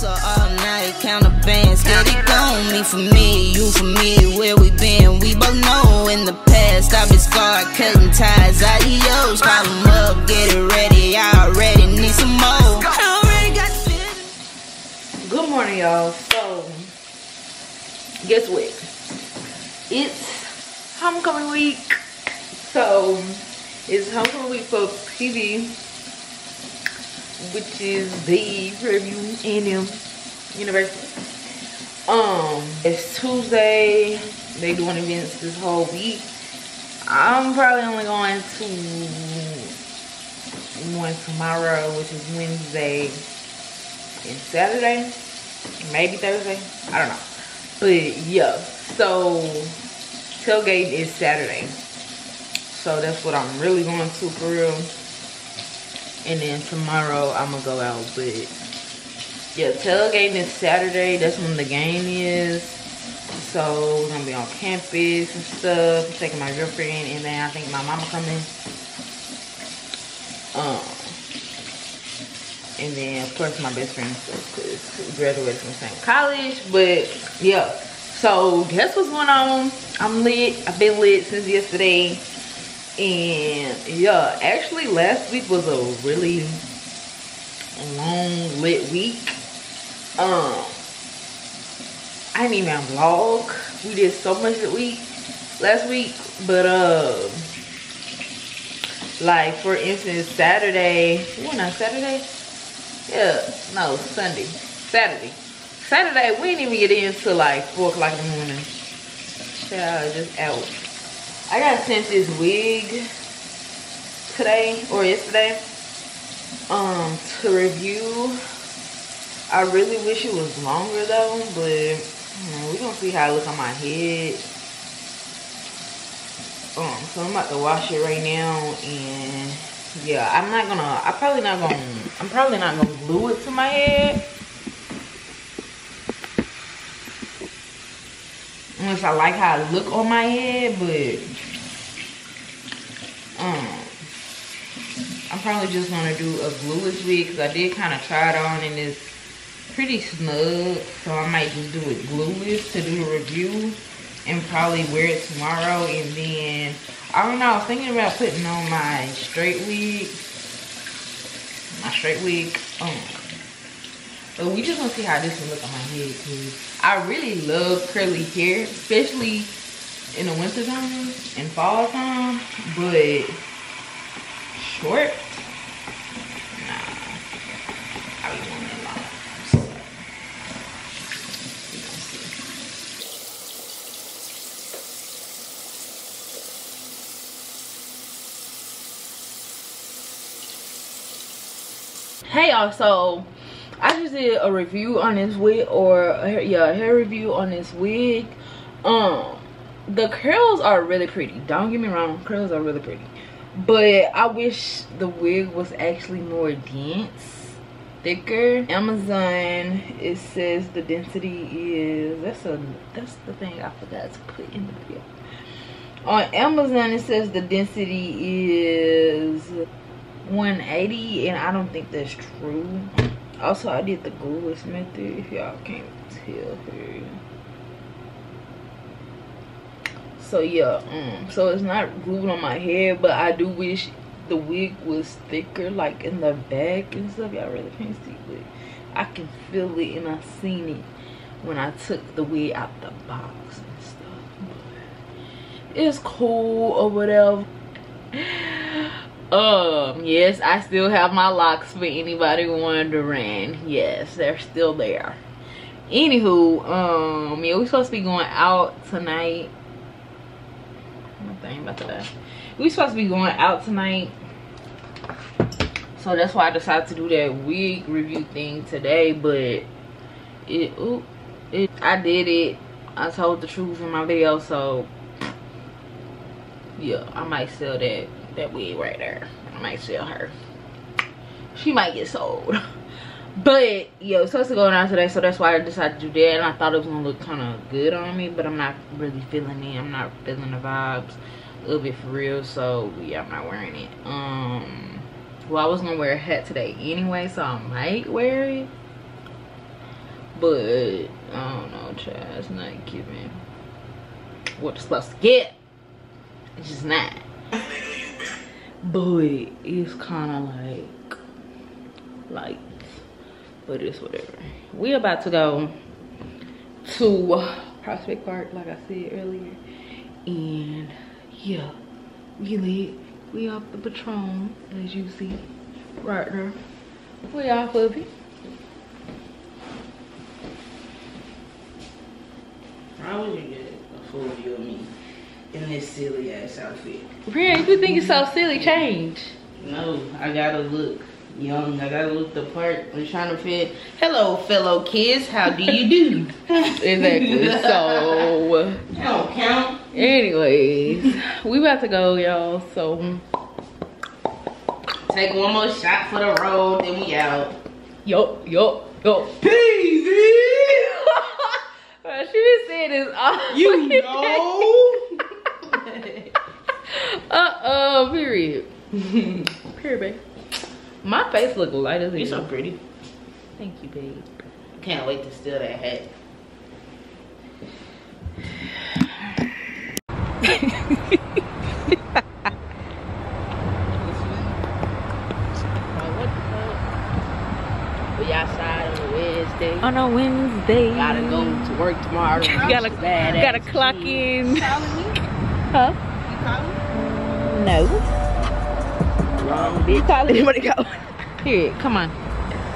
hustle all night, count the bands, get it gone. Me for me, you for me, where we been, we both know in the past. I've been scarred, cutting ties, adios. Call them up, get it ready, I already need some more. I already got the Good morning, y'all. So, guess what? It's homecoming week. So, it's homecoming week for PV, which is Prairie View A&M University. Um, it's Tuesday. They doing events this whole week. I'm probably only going to one tomorrow, which is Wednesday and Saturday, maybe Thursday. I don't know. But yeah, so tailgate is Saturday. So that's what I'm really going to for real. And then tomorrow I'm gonna go out. But yeah, tailgate is Saturday. That's when the game is. So we're gonna be on campus and stuff. I'm taking my girlfriend and then I think my mama coming. Um, and then of course my best friend because we graduated from the same college. But yeah, so guess what's going on? I'm lit. I've been lit since yesterday. And yeah, actually last week was a really long lit week. Um, I didn't even vlog. We did so much that week last week, but uh, like for instance, Saturday. What not Saturday? Yeah, no, Sunday, Saturday. Saturday we didn't even get in like four o'clock in the morning. Yeah, just out. I got sent this wig today or yesterday um to review. I really wish it was longer though, but we're gonna see how it looks on my head. Um, so I'm about to wash it right now and yeah, I'm not gonna I'm probably not gonna I'm probably not gonna glue it to my head. Unless I like how it look on my head, but um I'm probably just gonna do a glueless wig because I did kind of try it on and it's pretty snug. So I might just do it glueless to do a review and probably wear it tomorrow. And then, I don't know, I was thinking about putting on my straight wig. My straight wig. Um, but we just gonna see how this will look on my head because I really love curly hair, especially in the winter time and fall time. But short, nah. I be it long. So, see. Hey y'all, so I just did a review on this wig or a yeah, a hair review on this wig. Um the curls are really pretty. Don't get me wrong, curls are really pretty. But I wish the wig was actually more dense, thicker. Amazon it says the density is that's a that's the thing I forgot to put in the video. On Amazon it says the density is 180 and I don't think that's true. Also I did the glueless method if y'all can't tell here so yeah. Um so it's not glued on my head but i do wish the wig was thicker like in the back and stuff. Y'all really can't see but i can feel it and i seen it when i took the wig out the box and stuff but it's cool or whatever. Um yes i still have my locks for anybody wondering. Yes they're still there. Anywho um yeah we're supposed to be going out tonight thing about that. We supposed to be going out tonight. So that's why I decided to do that wig review thing today. But it, ooh, it I did it. I told the truth in my video. So yeah, I might sell that that wig right there. I might sell her. She might get sold. But it's supposed to go down today, so that's why I decided to do that. And I thought it was gonna look kind of good on me, but I'm not really feeling it. I'm not feeling the vibes a little bit for real. So yeah, I'm not wearing it. Um, well, I was gonna wear a hat today anyway, so I might wear it. But I don't know, child. It's not giving what it's supposed to get. It's just not. But it's kind of like, like, but it's whatever. We about to go to Prospect Park, like I said earlier, and yeah, we lit. We off the Patron, as you see, right there. We off of it. How would you get a full view of me in this silly ass outfit? Brian, you think it's so silly? Change. No, I gotta look young. I gotta look the part. I'm trying to fit. Hello, fellow kids. How do you do? Exactly. so, don't count. anyways, we about to go, y'all. So, Take one more shot for the road, then we out. yo, yo, yo. Peasy! She been saying this all You know. Uh-uh, period. period, babe. My face look light as You're so pretty. Thank you, babe. Can't wait to steal that hat. what the fuck? We outside on a Wednesday. on. Gotta go to work tomorrow. You gotta, Badass gotta clock shit. in. Huh? No. Wrong bitch. Call anybody go. Here, come on.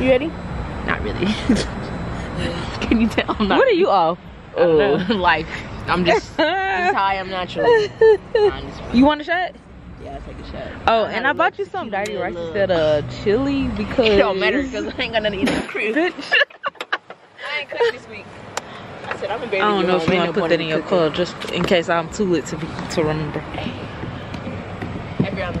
You ready? Not really. Can you tell? I'm not. What are you off? Oh, like I'm just this high. I'm just- You want a shot? Yeah, I'll take a shot. Oh, I and I bought you some dirty rice love. instead of chili because It don't matter because I ain't got nothing to eat the crib. Bitch. I ain't cooked this week. I said I'm I don't know if you want to put that in your car just in case I'm too lit to be, to remember. Every other.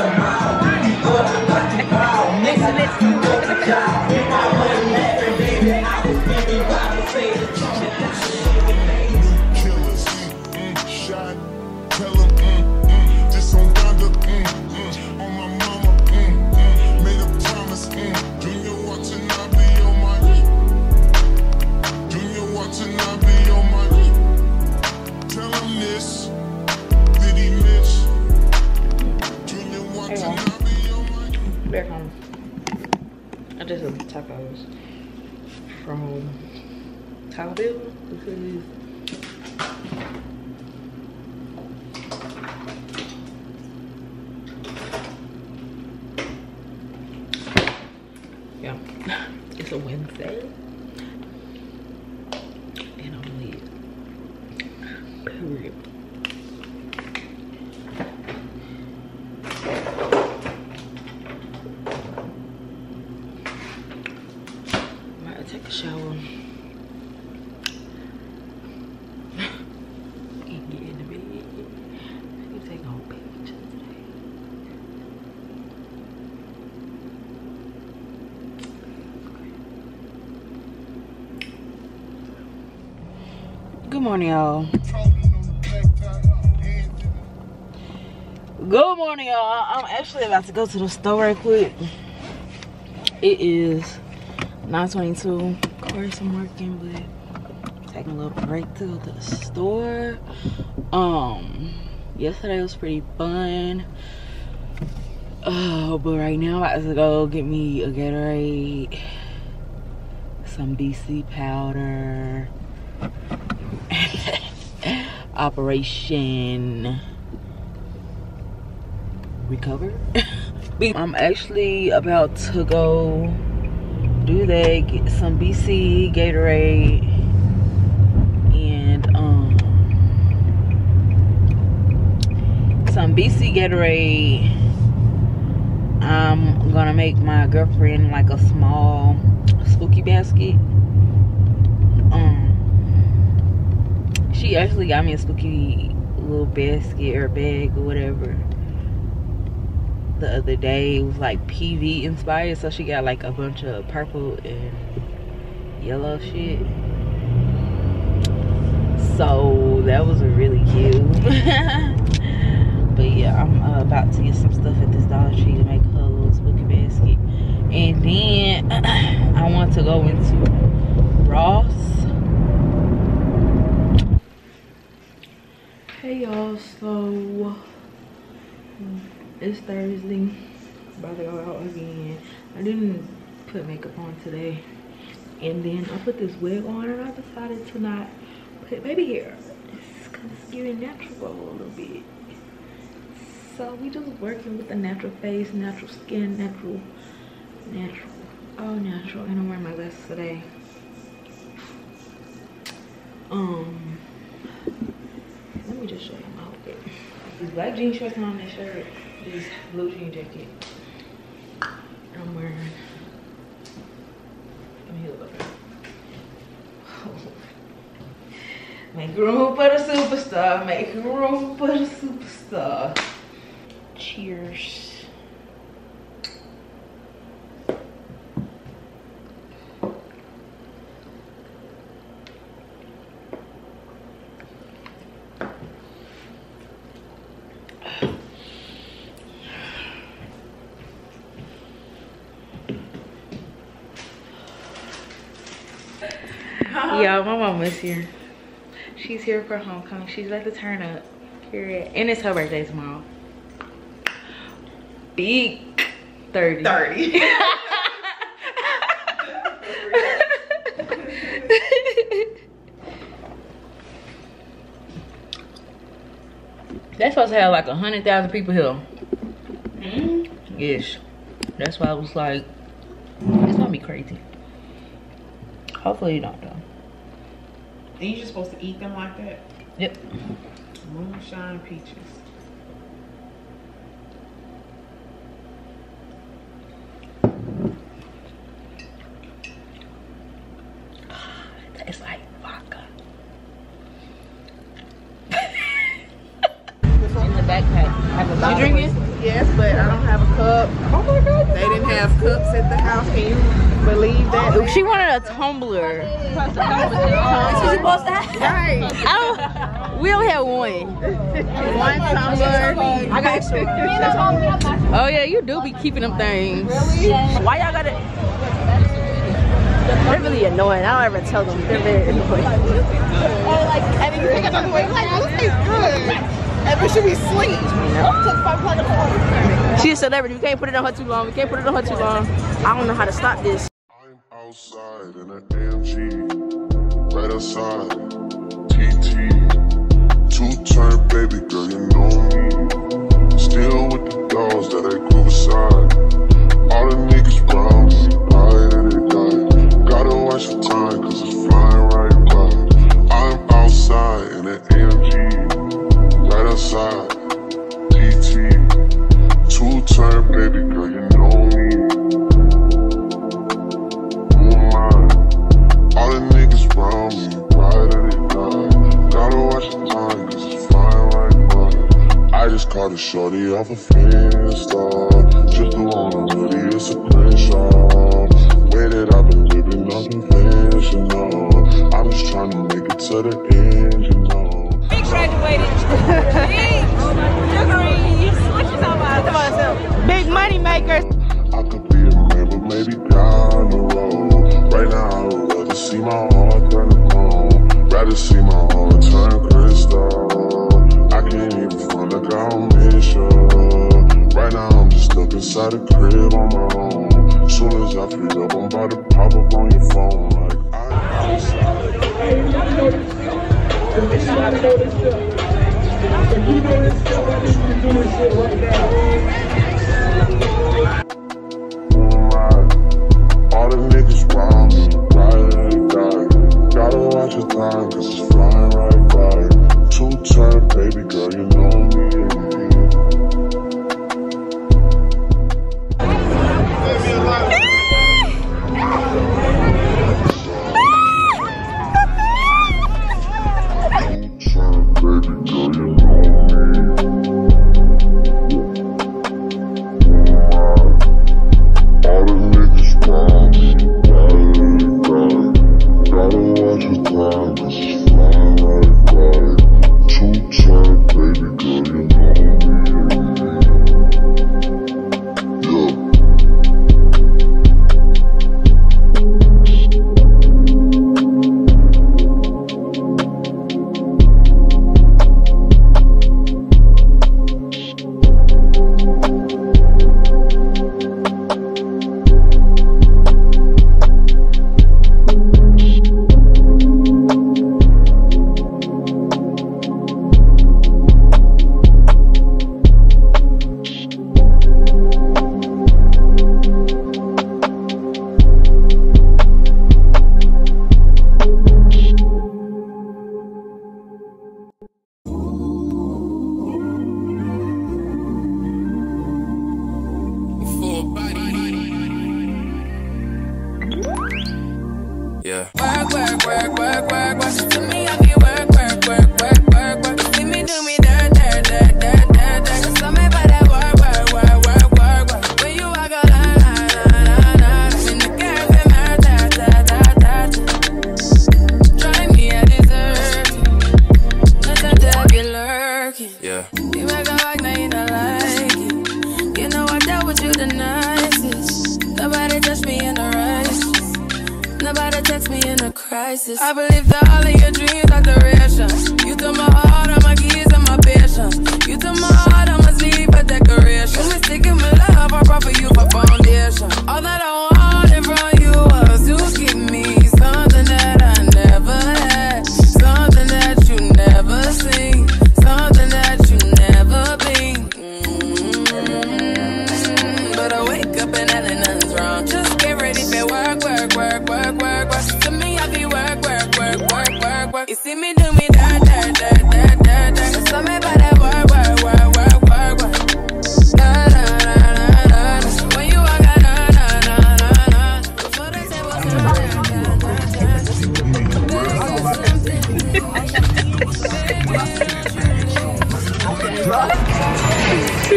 This is yeah. It's a Wednesday. And I'm lit. Period. I'm about to take a shower. and get in the bed. I need to take on pictures today. Good morning, y'all. Good morning, y'all. I'm actually about to go to the store right quick. It is 9:22. Of course, I'm working, but taking a little break to go to the store. Um, yesterday was pretty fun. Uh, but right now, I'm about to go get me a Gatorade, some BC powder, Operation recover. I'm actually about to go do that, get some BC Gatorade, and um some BC Gatorade. I'm gonna make my girlfriend like a small spooky basket. Um, she actually got me a spooky little basket or bag or whatever the other day. It was like PV inspired, so she got like a bunch of purple and yellow shit. So that was really cute. but yeah, I'm uh, about to get some stuff at this Dollar Tree to make her a little spooky basket. And then I want to go into Ross. Hey y'all, so it's Thursday. About to go out again. I didn't put makeup on today. And then I put this wig on and I decided to not put baby hair. It's because it's giving natural a little bit. So we just working with the natural face, natural skin, natural, natural, all natural. And I'm wearing my glasses today. Um, me just show you my outfit. These black jean shorts on this shirt, this blue jean jacket. I'm wearing. Let me look. Make room for the superstar. Make room for the superstar. Cheers. Yeah, my mama's here. She's here for homecoming. She's like to turn up. Period. And it's her birthday tomorrow. Big 30. 30. That's supposed to have like a hundred thousand people here. Mm-hmm. Yes. That's why I was like, it's gonna be crazy. Hopefully you don't though. And you just supposed to eat them like that? Yep. Moonshine peaches. It's like vodka. In the backpack. Have a You bottle. drinking? Yes, but I don't have a cup. Oh my god. They didn't have cups at the house. Can you believe that? Oh, she wanted a tumbler. She's supposed to have. Right. Oh, we only have one. One tumbler. I got extra. Oh yeah, you do be keeping them things. Why y'all got it? They're really annoying. I don't ever tell them. They're very annoying. Oh, like, and then you pick it up and wait, like, this tastes good. And it should be sweet. Took five hundred dollars. She's a celebrity. We can't put it on her too long. We can't put it on her too long. I don't know how to stop this. I'm outside in an AMG, right outside. TT, two turn baby girl, you know me. Still with the dogs that I grew beside. All the niggas off a Finsta. Just the on a hoodie, it's a. Way that I've been living unconventional. I'm just trying to make it to the end, you know. Big money makers. I could be a maybe down the road. Right now, I would rather see my heart turn to chrome. Rather see my heart turn crystal. I can't even like I don't miss you. Right now, I'm just stuck inside the crib on my own. Soon as I free up, I'm about to pop up on your phone. Like, I moonlight. All the niggas round me, die. Gotta watch the time, cause it's flying right by. Two turn, baby girl, you know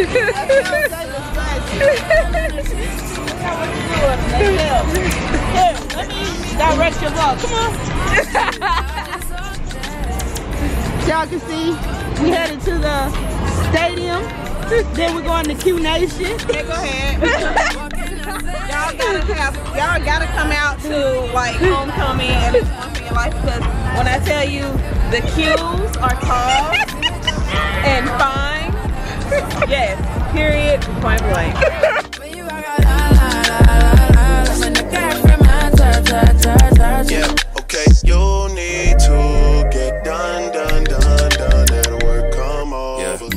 Let me your vlog. Come on. Y'all can see we headed to the stadium. Then we're going to Q Nation. Yeah, go ahead. y'all gotta have y'all gotta come out to like homecoming and your life because when I tell you the queues are tall and fine. yes, period, point blank. yeah, okay, you need to get done, done, done, done, work come over.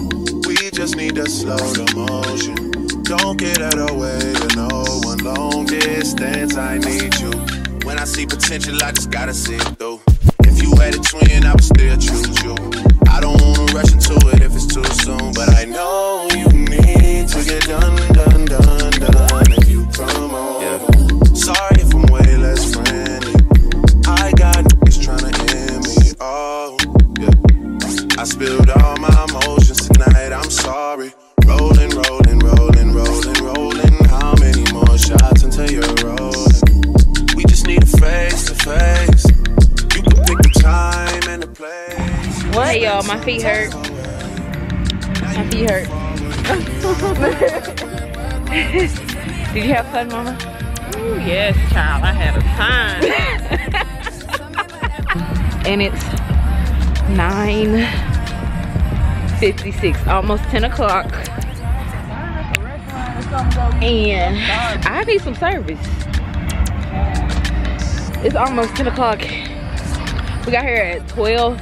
We just need to slow the motion. Don't get out of the way to no one long distance. I need you. When I see potential, I just gotta see it through. If you had a twin, I would still choose How many more shots until you're? We just need a face to face. What? Hey y'all, my feet hurt. My feet hurt. Did you have fun, Mama? Ooh, yes, child. I had a time. and it's nine fifty-six, almost 10 o'clock and I need some service. It's almost 10 o'clock. We got here at 12.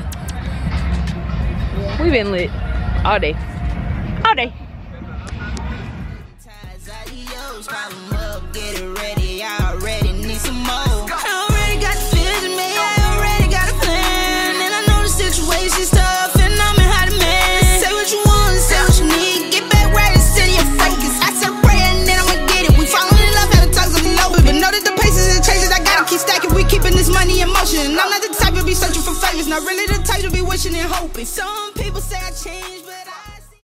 We've been lit all day. All day. I really the type to be wishing and hoping. Some